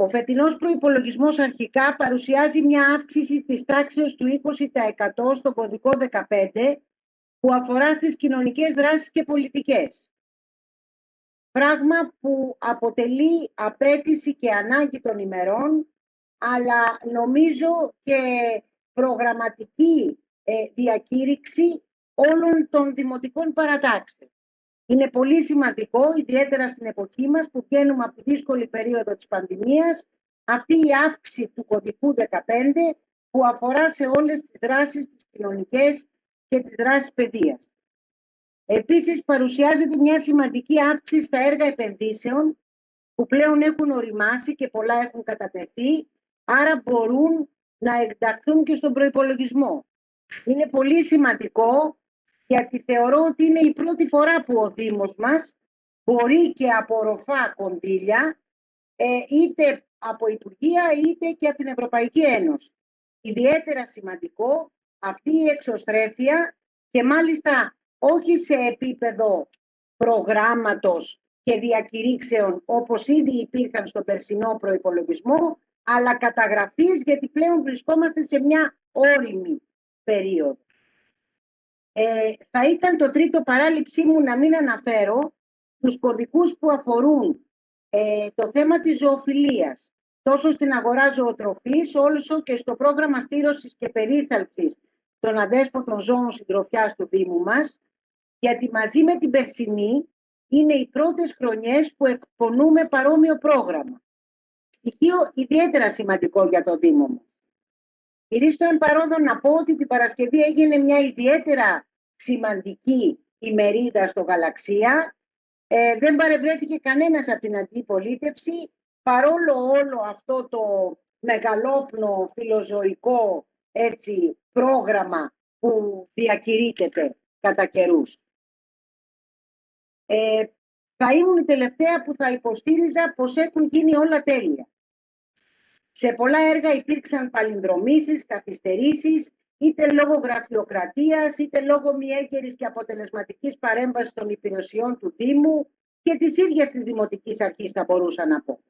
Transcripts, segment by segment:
Ο φετινός προϋπολογισμός αρχικά παρουσιάζει μια αύξηση της τάξης του 20% στον κωδικό 15 που αφορά στις κοινωνικές δράσεις και πολιτικές. Πράγμα που αποτελεί απέτηση και ανάγκη των ημερών, αλλά νομίζω και προγραμματική ε, διακήρυξη όλων των δημοτικών παρατάξεων. Είναι πολύ σημαντικό, ιδιαίτερα στην εποχή μας που βγαίνουμε από τη δύσκολη περίοδο της πανδημίας, αυτή η αύξηση του κωδικού 15 που αφορά σε όλες τις δράσεις τις κοινωνικές και τις δράσεις παιδείας. Επίσης παρουσιάζεται μια σημαντική αύξηση στα έργα επενδύσεων που πλέον έχουν οριμάσει και πολλά έχουν κατατεθεί, άρα μπορούν να ενταχθούν και στον προϋπολογισμό. Είναι πολύ σημαντικό γιατί θεωρώ ότι είναι η πρώτη φορά που ο Δήμος μας μπορεί και απορροφά κονδύλια ε, είτε από Υπουργεία είτε και από την Ευρωπαϊκή Ένωση. Ιδιαίτερα σημαντικό αυτή η εξωστρέφεια και μάλιστα όχι σε επίπεδο προγράμματος και διακηρύξεων όπως ήδη υπήρχαν στο περσινό προϋπολογισμό, αλλά καταγραφής γιατί πλέον βρισκόμαστε σε μια όριμη περίοδο. Ε, θα ήταν το τρίτο παράληψή μου να μην αναφέρω τους κωδικούς που αφορούν ε, το θέμα της ζωοφιλίας τόσο στην αγορά ζωοτροφής όσο και στο πρόγραμμα στήρωσης και περίθαλψης των αδέσποτων ζώων συντροφιάς του Δήμου μας γιατί μαζί με την περσινή είναι οι πρώτες χρονιές που εκπονούμε παρόμοιο πρόγραμμα. Στοιχείο ιδιαίτερα σημαντικό για το Δήμο μας. Κυρίστο εμπαρόδο να πω ότι την Παρασκευή έγινε μια ιδιαίτερα σημαντική ημερίδα στο Γαλαξία. Ε, δεν παρευρέθηκε κανένας από την αντιπολίτευση παρόλο όλο αυτό το μεγαλόπνο φιλοζωικό έτσι, πρόγραμμα που διακηρύτεται κατά καιρούς. Ε, θα ήμουν η τελευταία που θα υποστήριζα πως έχουν γίνει όλα τέλεια. Σε πολλά έργα υπήρξαν παλινδρομήσεις, καθυστερήσεις, είτε λόγω γραφειοκρατίας, είτε λόγω μη έγκαιρης και αποτελεσματικής παρέμβασης των υπηρεσιών του Δήμου και της ίδιας της Δημοτικής Αρχής θα μπορούσα να πω.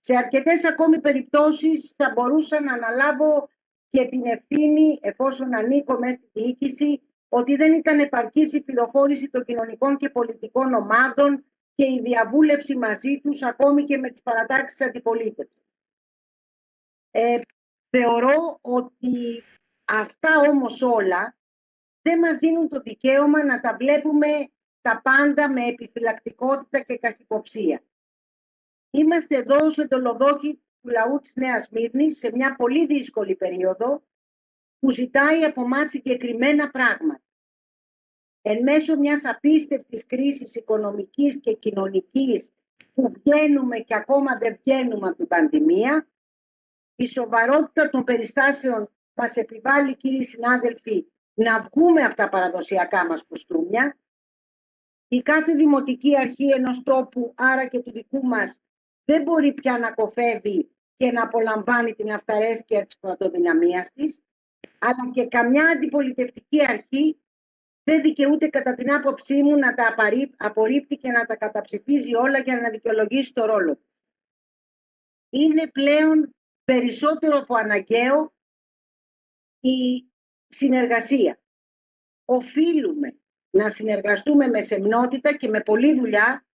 Σε αρκετές ακόμη περιπτώσεις θα μπορούσα να αναλάβω και την ευθύνη, εφόσον ανήκω μέσα στη διοίκηση, ότι δεν ήταν επαρκής η πληροφόρηση των κοινωνικών και πολιτικών ομάδων και η διαβούλευση μαζί τους, ακόμη και με τις παρατάξεις αντιπολίτευσης. Ε, θεωρώ ότι αυτά όμως όλα δεν μας δίνουν το δικαίωμα να τα βλέπουμε τα πάντα με επιφυλακτικότητα και καχυποψία. Είμαστε εδώ ως εντολοδόχοι του λαού της Νέας Μύρνης σε μια πολύ δύσκολη περίοδο που ζητάει από εμά συγκεκριμένα πράγματα. Εν μέσω μιας απίστευτης κρίσης οικονομικής και κοινωνικής που βγαίνουμε και ακόμα δεν βγαίνουμε από την πανδημία, η σοβαρότητα των περιστάσεων μας επιβάλλει, κύριοι συνάδελφοι, να βγούμε από τα παραδοσιακά μας κουστούμια. Η κάθε δημοτική αρχή ενός τόπου, άρα και του δικού μας, δεν μπορεί πια να κοφεύει και να απολαμβάνει την αυταρέσκεια της πρωτοδυναμίας της, αλλά και καμιά αντιπολιτευτική αρχή δεν δικαιούται κατά την άποψή μου να τα απορρίπτει και να τα καταψηφίζει όλα για να δικαιολογήσει το ρόλο της. Είναι πλέον περισσότερο από αναγκαίο η συνεργασία. Οφείλουμε να συνεργαστούμε με σεμνότητα και με πολλή δουλειά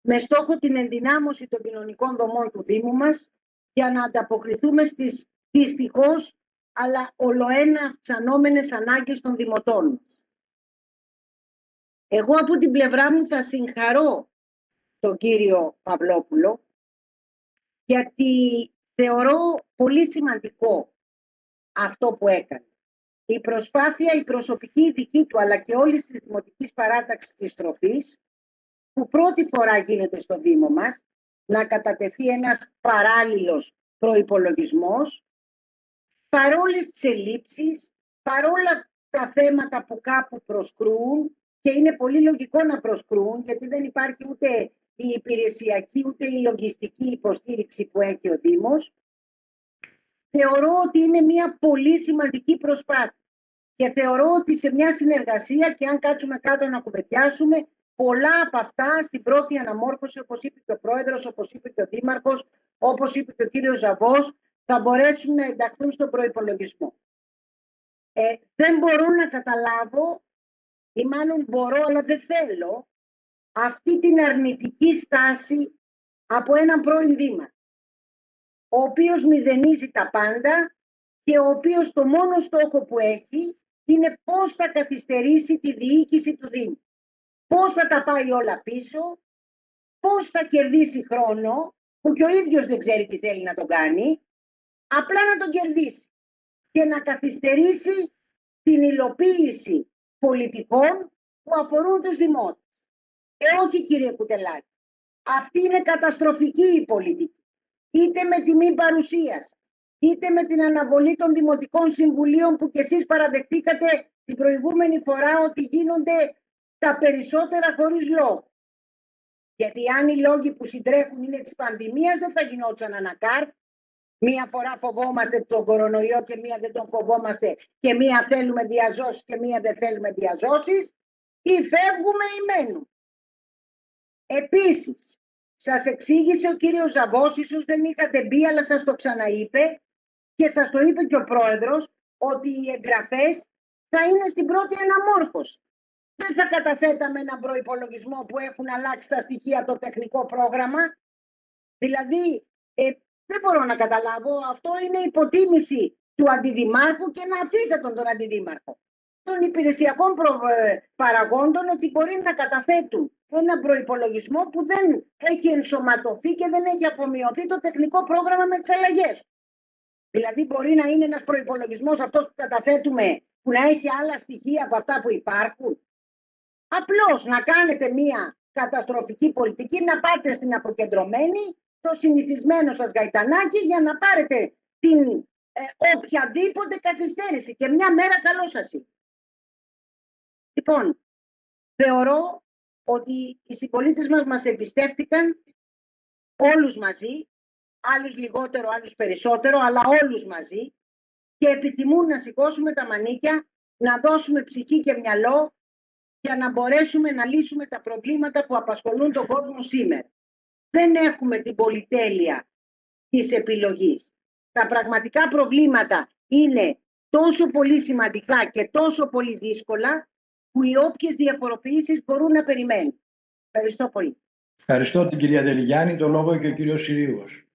με στόχο την ενδυνάμωση των κοινωνικών δομών του Δήμου μας για να ανταποκριθούμε στις δυστυχώς αλλά ολοένα αυξανόμενες ανάγκες των δημοτών. Εγώ από την πλευρά μου θα συγχαρώ τον κύριο Παυλόπουλο γιατί θεωρώ πολύ σημαντικό αυτό που έκανε. Η προσπάθεια, η προσωπική δική του αλλά και όλης της δημοτικής παράταξης της τροφής που πρώτη φορά γίνεται στο Δήμο μας να κατατεθεί ένας παράλληλος προϋπολογισμός παρόλες τις ελλείψεις, παρόλα τα θέματα που κάπου προσκρούν και είναι πολύ λογικό να προσκρούν γιατί δεν υπάρχει ούτε η υπηρεσιακή ούτε η λογιστική υποστήριξη που έχει ο Δήμος θεωρώ ότι είναι μια πολύ σημαντική προσπάθεια και θεωρώ ότι σε μια συνεργασία και αν κάτσουμε κάτω να κουβεντιάσουμε πολλά από αυτά στην πρώτη αναμόρφωση, όπως είπε και ο Πρόεδρος, όπως είπε και ο Δήμαρχος, όπως είπε και ο κύριος Ζαβός, θα μπορέσουν να ενταχθούν στον προϋπολογισμό. Ε, δεν μπορώ να καταλάβω, ή μάλλον μπορώ, αλλά δεν θέλω, αυτή την αρνητική στάση από έναν πρώην Δήμαρχο, ο οποίος μηδενίζει τα πάντα και ο οποίος το μόνο στόχο που έχει είναι πώς θα καθυστερήσει τη διοίκηση του Δήμου. Πώς θα τα πάει όλα πίσω, πώς θα κερδίσει χρόνο, που και ο ίδιος δεν ξέρει τι θέλει να τον κάνει, απλά να τον κερδίσει και να καθυστερήσει την υλοποίηση πολιτικών που αφορούν τους δημότες. Ε, όχι κύριε Κουτελάκη. Αυτή είναι καταστροφική η πολιτική. Είτε με τη μη παρουσίας είτε με την αναβολή των Δημοτικών Συμβουλίων που κι εσείς παραδεχτήκατε την προηγούμενη φορά ότι γίνονται τα περισσότερα χωρίς λόγο. Γιατί αν οι λόγοι που συντρέχουν είναι της πανδημίας δεν θα γινόταν ανακάρτ. Μία φορά φοβόμαστε τον κορονοϊό και μία δεν τον φοβόμαστε και μία θέλουμε διαζώσεις και μία δεν θέλουμε διαζώσεις ή φεύγουμε ή μένουμε. Επίσης, σας εξήγησε ο κύριος Ζαβός, ίσως δεν είχατε μπει αλλά σας το ξαναείπε και σας το είπε και ο πρόεδρος ότι οι εγγραφές θα είναι στην πρώτη αναμόρφωση. Δεν θα καταθέταμε έναν προϋπολογισμό που έχουν αλλάξει τα στοιχεία το τεχνικό πρόγραμμα. Δηλαδή, ε, δεν μπορώ να καταλάβω, αυτό είναι υποτίμηση του αντιδημάρχου και να αφήσετε τον τον αντιδήμαρχο. Των υπηρεσιακών προ, ε, παραγόντων ότι μπορεί να καταθέτουν ένα προϋπολογισμό που δεν έχει ενσωματωθεί και δεν έχει αφομοιωθεί το τεχνικό πρόγραμμα με τις αλλαγές. Δηλαδή μπορεί να είναι ένας προϋπολογισμός αυτός που καταθέτουμε που να έχει άλλα στοιχεία από αυτά που υπάρχουν. Απλώς να κάνετε μία καταστροφική πολιτική, να πάτε στην αποκεντρωμένη, το συνηθισμένο σας γαϊτανάκι για να πάρετε την ε, οποιαδήποτε καθυστέρηση και μια μέρα καλό σας είναι. Λοιπόν, θεωρώ ότι οι συμπολίτες μας μας εμπιστεύτηκαν όλους μαζί άλλους λιγότερο, άλλους περισσότερο, αλλά όλους μαζί και επιθυμούν να σηκώσουμε τα μανίκια, να δώσουμε ψυχή και μυαλό για να μπορέσουμε να λύσουμε τα προβλήματα που απασχολούν τον κόσμο σήμερα. Δεν έχουμε την πολυτέλεια της επιλογής. Τα πραγματικά προβλήματα είναι τόσο πολύ σημαντικά και τόσο πολύ δύσκολα που οι όποιες διαφοροποιήσεις μπορούν να περιμένουν. Ευχαριστώ πολύ. Ευχαριστώ την κυρία Δελιγιάννη, το λόγο και ο κύριος Συρίβος.